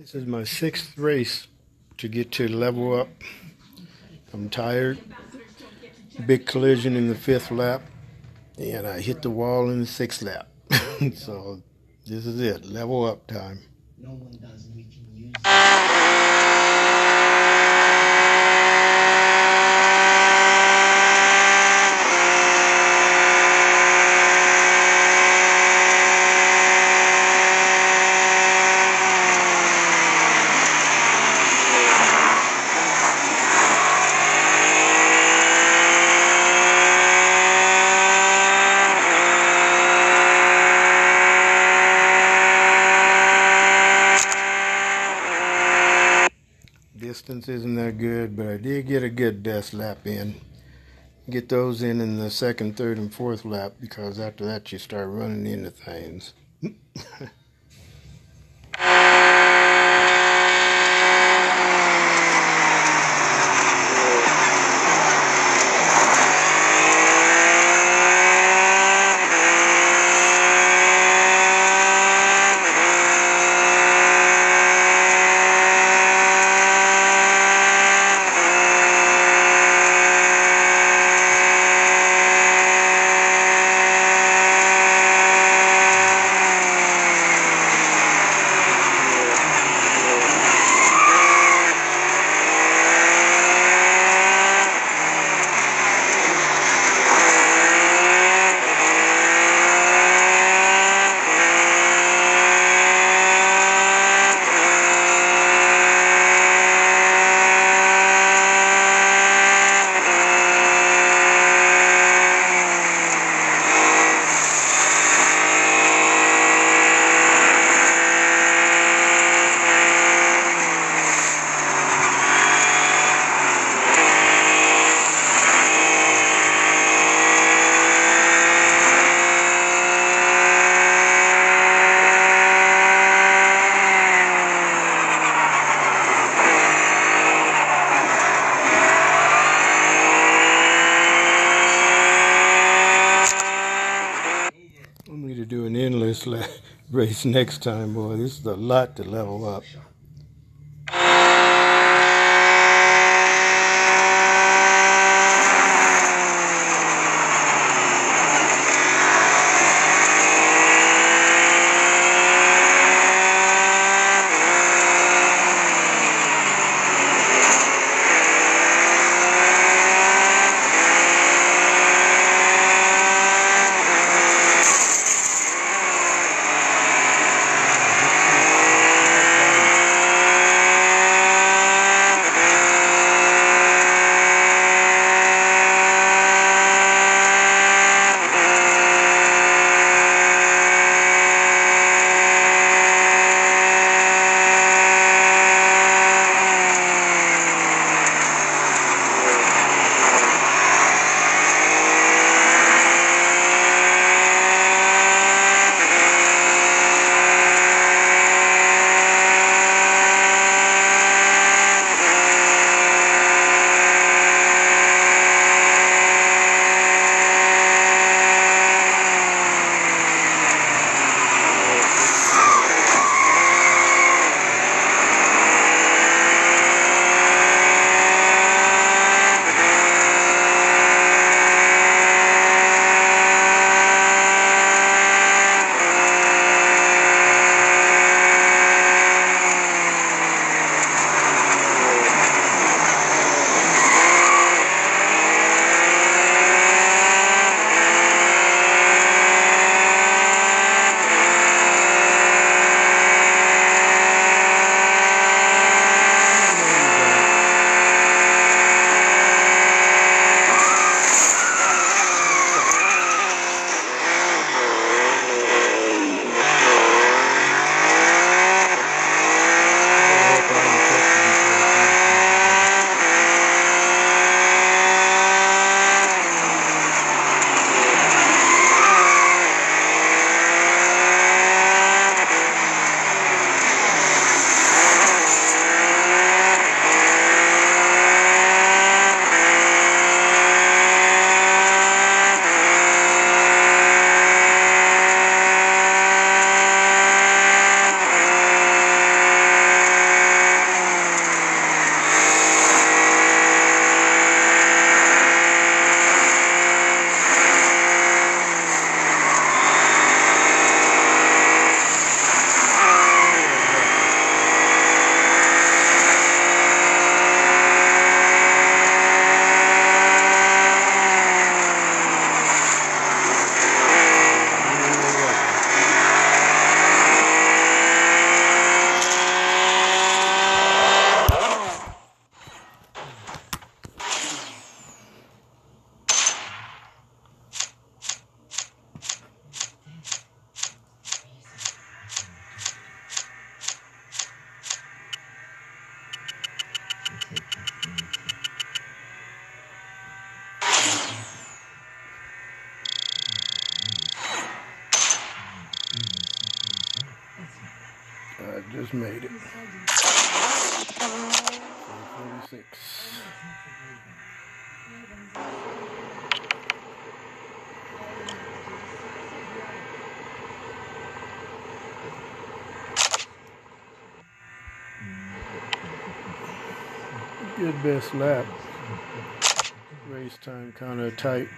This is my sixth race to get to level up. I'm tired. Big collision in the fifth lap, and I hit the wall in the sixth lap. so this is it. Level up time. No Distance isn't that good, but I did get a good death lap in. Get those in in the second, third, and fourth lap because after that you start running into things. race next time, boy. This is a lot to level up. Almost made it. 46. Good best lap. Race time kind of tight.